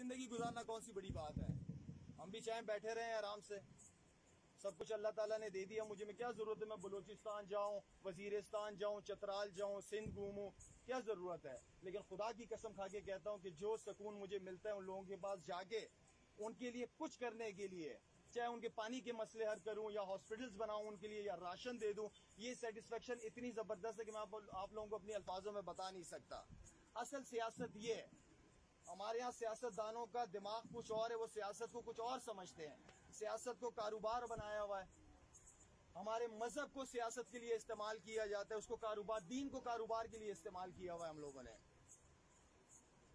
زندگی گزارنا کون سی بڑی بات ہے؟ ہم بھی چاہیں بیٹھے رہے ہیں آرام سے۔ سب کچھ اللہ تعالیٰ نے دے دیا۔ مجھے میں کیا ضرورت ہے؟ میں بلوچستان جاؤں، وزیرستان جاؤں، چترال جاؤں، سندھ گھوموں، کیا ضرورت ہے؟ لیکن خدا کی قسم کھا کے کہتا ہوں کہ جو سکون مجھے ملتا ہے ان لوگوں کے پاس جا کے ان کے لیے کچھ کرنے کے لیے، چاہے ان کے پانی کے مسئلے حل کروں یا ہاسپٹلز بناؤں ان کے لیے یا راشن دے دوں، یہ سیٹسفیکشن اتنی زبردست ہے کہ میں آپ لوگوں کو اپنی الفاظوں میں بتا نہیں سکتا۔ اصل سیاست یہ ہے ہمارے یہاں سیاست دانوں کا دماغ کچھ اور ہے، وہ سیاست کو کچھ اور سمجھتے ہیں۔ سیاست کو کاروبار بنایا ہوا ہے۔ ہمارے مذہب کو سیاست کے لیے استعمال کیا جاتا ہے، اس کو کاروبار، دین کو کاروبار کے لیے استعمال کیا ہوا ہے ہم لوگوں نے۔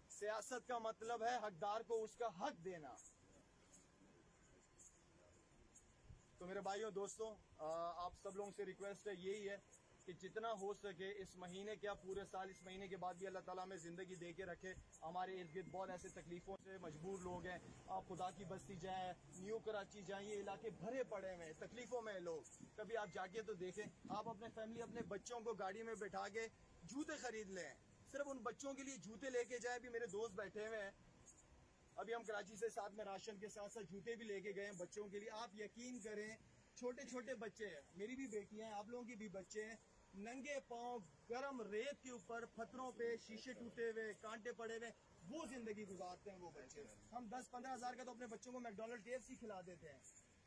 سیاست کا مطلب ہے حقدار کو اس کا حق دینا۔ تو میرے بھائیوں، دوستوں آپ سب لوگوں سے ریکویسٹ ہے، یہی ہے کہ جتنا ہو سکے اس مہینے کیا پورے سال اس مہینے کے بعد بھی اللہ تعالیٰ میں زندگی دے کے رکھے۔ ہمارے ارد گرد بہت ایسے تکلیفوں سے مجبور لوگ ہیں۔ آپ خدا کی بستی جائیں، نیو کراچی جائیں، یہ علاقے بھرے پڑے ہوئے تکلیفوں میں لوگ۔ کبھی آپ جا کے تو دیکھیں، آپ اپنے فیملی اپنے بچوں کو گاڑی میں بٹھا کے جوتے خرید لیں۔ صرف ان بچوں کے لیے جوتے لے کے جائیں، بھی میرے دوست بیٹھے ہوئے ہیں۔ ابھی ہم کراچی سے ساتھ میں راشن کے ساتھ ساتھ جوتے بھی لے کے گئے ہیں بچوں کے لیے۔ آپ یقین کریں، چھوٹے چھوٹے بچے ہیں، میری بھی بیٹیاں ہیں، آپ لوگوں کی بھی بچے ہیں۔ ننگے پاؤں گرم ریت کے اوپر پتھروں پہ شیشے ٹوٹے ہوئے، کانٹے پڑے ہوئے، وہ زندگی گزارتے ہیں وہ بچے۔ ہم دس پندرہ ہزار کا تو اپنے بچوں کو میکڈونلڈ ٹیپ سی کھلا دیتے ہیں۔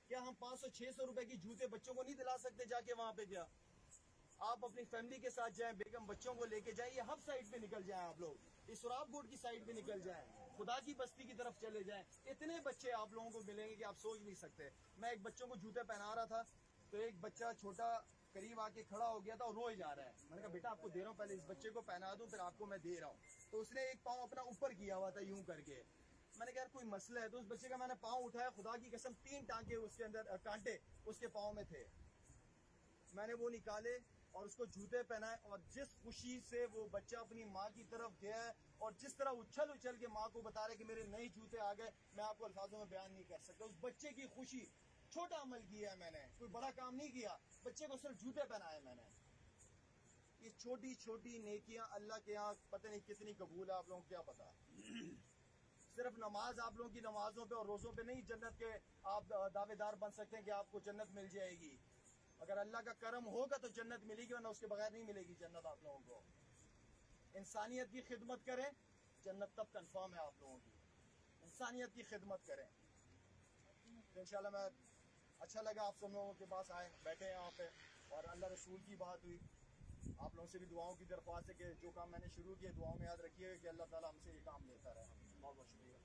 کیا ہم پانچ سو، چھ سو روپے کی جوتے بچوں کو نہیں دلا سکتے جا کے وہاں پہ؟ کیا؟ آپ اپنی فیملی کے ساتھ جائیں، بیگم بچوں کو لے کے جائیں، یہ ہب سائڈ پہ نکل جائیں آپ لوگ۔ اس سراب گوڈ کی سائڈ پہ نکل جائیں۔ خدا کی بستی کی طرف چلے جائیں۔ اتنے بچے آپ لوگوں کو ملیں گے کہ آپ سوچ نہیں سکتے۔ میں ایک بچوں کو جوتے پہنا رہا تھا، تو ایک بچہ چھوٹا قریب آ کے کھڑا ہو گیا تھا اور روئے جا رہا ہے۔ میں نے کہا، بیٹا، آپ کو دے رہا ہوں، پہلے اس بچے کو پہنا دوں، پھر آپ کو میں دے رہا ہوں۔ تو اس نے ایک پاؤں اپنا اوپر کیا ہوا تھا، یوں کر کے۔ میں نے کہا کوئی مسئلہ ہے؟ تو اس بچے کا میں نے پاؤں اٹھایا، خدا کی قسم، تین ٹانکے اس کے اندر، کانٹے اس کے پاؤں میں تھے۔ میں نے وہ نکالے اور اس کو جوتے پہنائے اور جس خوشی سے وہ بچہ اپنی ماں کی طرف گیا ہے اور جس طرح اچھل اچھل کے ماں کو بتا رہے کہ میرے نئے جوتے آ گئے، میں آپ کو الفاظوں میں بیان نہیں کر سکتا۔ اس بچے کی خوشی چھوٹا عمل کیا ہے میں نے، کوئی بڑا کام نہیں کیا، بچے کو صرف جوتے پہنائے میں نے۔ یہ چھوٹی چھوٹی نیکیاں اللہ کے یہاں پتہ نہیں کتنی قبول ہے، آپ لوگوں کو کیا پتا صرف نماز آپ لوگوں کی نمازوں پہ اور روزوں پہ نہیں، جنت کے آپ دعوے دار بن سکتے ہیں کہ آپ کو جنت مل جائے گی۔ اگر اللہ کا کرم ہوگا تو جنت ملے گی، ورنہ اس کے بغیر نہیں ملے گی جنت آپ لوگوں کو۔ انسانیت کی خدمت کریں، جنت تب کنفرم ہے آپ لوگوں کی۔ انسانیت کی خدمت کریں۔ انشاءاللہ میں اچھا لگا آپ سب لوگوں کے پاس آئے، بیٹھے ہیں یہاں پہ۔ اور اللہ رسول کی بات ہوئی۔ آپ لوگوں سے بھی دعاؤں کی درخواست ہے کہ جو کام میں نے شروع کیا، دعاؤں میں یاد رکھیے کہ اللہ تعالیٰ ہم سے یہ کام لیتا رہے۔ بہت بہت شکریہ۔